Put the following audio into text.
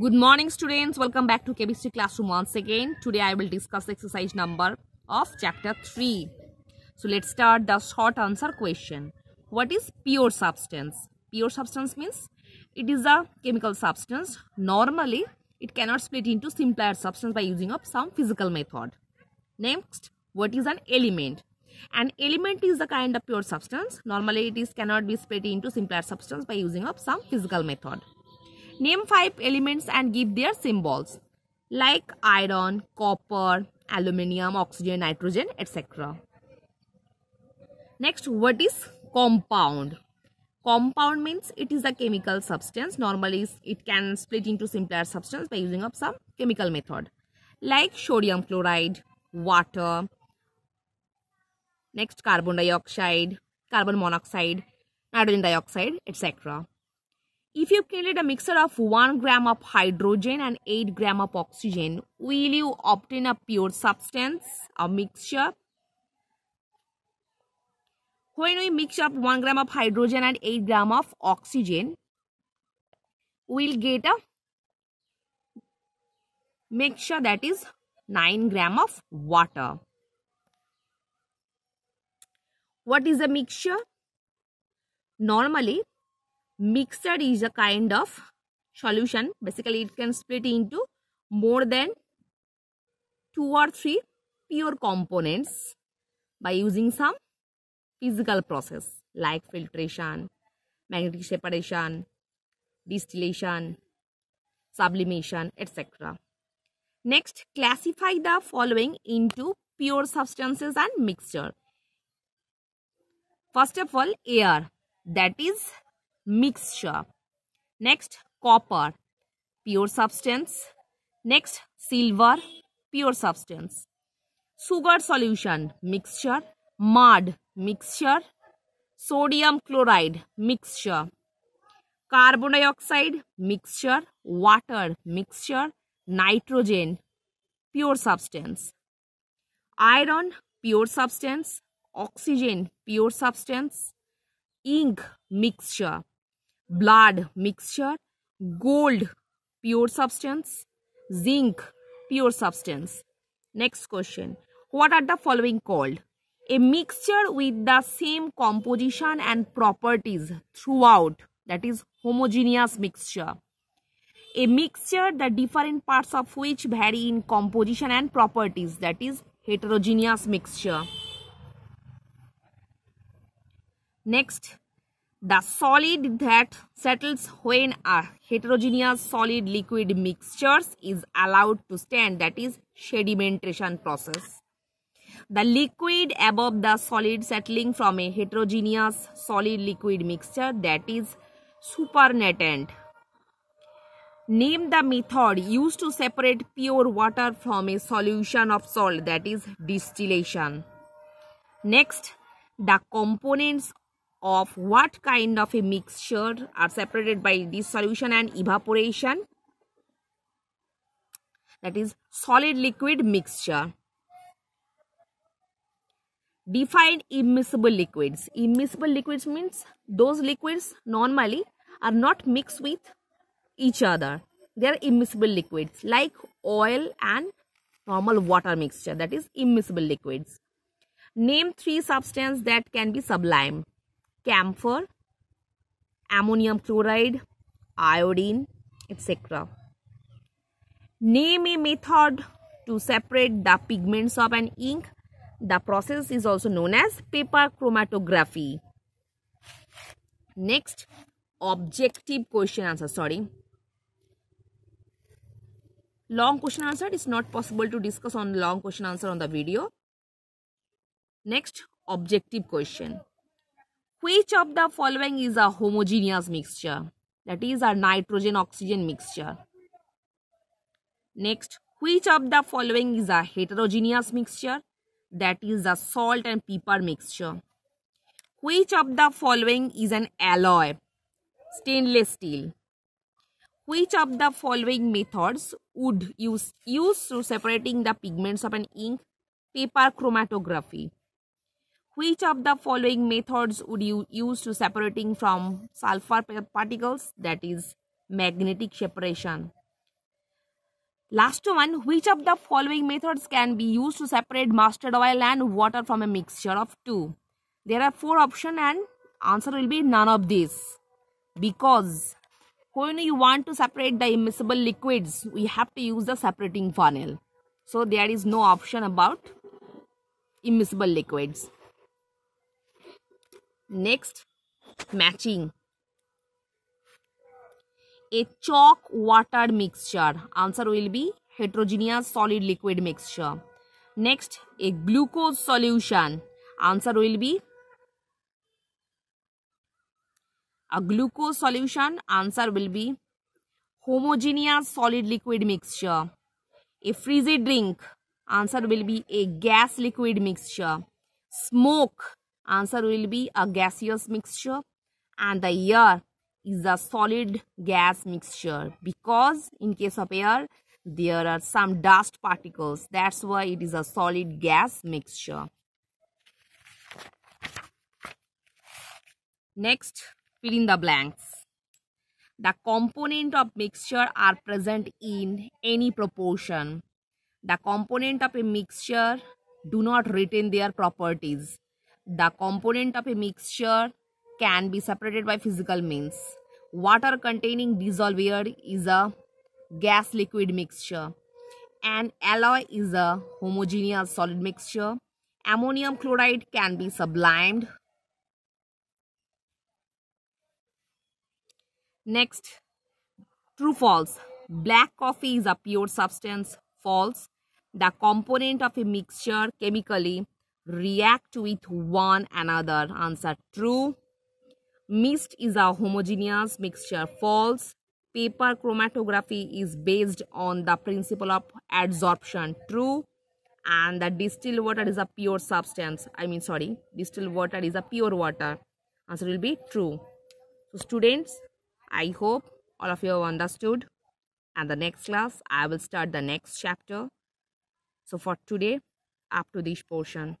Good morning students. Welcome back to chemistry classroom once again. Today I will discuss exercise number of chapter 3. So let's start the short answer question. What is pure substance? Pure substance means it is a chemical substance. Normally it cannot split into simpler substance by using of some physical method. Next, what is an element? An element is a kind of pure substance. Normally it is cannot be split into simpler substance by using of some physical method. Name five elements and give their symbols like iron, copper, aluminium, oxygen, nitrogen, etc. Next, what is compound? Compound means it is a chemical substance. Normally, it can split into simpler substance by using up some chemical method like sodium chloride, water, next carbon dioxide, carbon monoxide, nitrogen dioxide, etc. If you created a mixture of 1 gram of hydrogen and 8 gram of oxygen, will you obtain a pure substance, a mixture? When we mix up 1 gram of hydrogen and 8 gram of oxygen, we'll get a mixture that is 9 gram of water. What is a mixture? Normally, mixture is a kind of solution. Basically it can split into more than two or three pure components by using some physical process like filtration magnetic separation distillation sublimation etc next classify the following into pure substances and mixture. First of all air that is mixture. Next, copper, pure substance. Next, silver, pure substance. Sugar solution, mixture. Mud, mixture. Sodium chloride, mixture. Carbon dioxide, mixture. Water, mixture. Nitrogen, pure substance. Iron, pure substance. Oxygen, pure substance. Ink, mixture blood mixture, gold pure substance, zinc pure substance. Next question. What are the following called? A mixture with the same composition and properties throughout that is homogeneous mixture. A mixture the different parts of which vary in composition and properties that is heterogeneous mixture. Next the solid that settles when a heterogeneous solid liquid mixtures is allowed to stand that is sedimentation process. The liquid above the solid settling from a heterogeneous solid liquid mixture that is supernatant. Name the method used to separate pure water from a solution of salt that is distillation. Next, the components of what kind of a mixture are separated by dissolution and evaporation? That is solid liquid mixture. Define immiscible liquids. Immiscible liquids means those liquids normally are not mixed with each other. They are immiscible liquids like oil and normal water mixture that is immiscible liquids. Name three substances that can be sublimed camphor, ammonium chloride, iodine, etc. Name a method to separate the pigments of an ink. The process is also known as paper chromatography. Next, objective question answer. Sorry. Long question answer is not possible to discuss on long question answer on the video. Next, objective question. Which of the following is a homogeneous mixture? That is a nitrogen-oxygen mixture. Next, which of the following is a heterogeneous mixture? That is a salt and pepper mixture. Which of the following is an alloy? Stainless steel. Which of the following methods would use, use to separating the pigments of an ink? Paper chromatography. Which of the following methods would you use to separating from sulfur particles? That is magnetic separation. Last one, which of the following methods can be used to separate mustard oil and water from a mixture of two? There are four options and answer will be none of these. Because when you want to separate the immiscible liquids, we have to use the separating funnel. So there is no option about immiscible liquids. Next, matching. A chalk water mixture. Answer will be heterogeneous solid liquid mixture. Next a glucose solution. Answer will be a glucose solution. Answer will be homogeneous solid liquid mixture. A frizzy drink. Answer will be a gas liquid mixture. Smoke answer will be a gaseous mixture and the air is a solid gas mixture because in case of air there are some dust particles. That's why it is a solid gas mixture. Next fill in the blanks. The component of mixture are present in any proportion. The component of a mixture do not retain their properties the component of a mixture can be separated by physical means. Water containing dissolved is a gas liquid mixture. and alloy is a homogeneous solid mixture. Ammonium chloride can be sublimed. Next, true false. Black coffee is a pure substance. False. The component of a mixture chemically react with one another. Answer true. Mist is a homogeneous mixture. False. Paper chromatography is based on the principle of adsorption. True. And the distilled water is a pure substance. I mean, sorry, distilled water is a pure water. Answer will be true. So, students, I hope all of you have understood. And the next class, I will start the next chapter. So, for today, up to this portion.